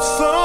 of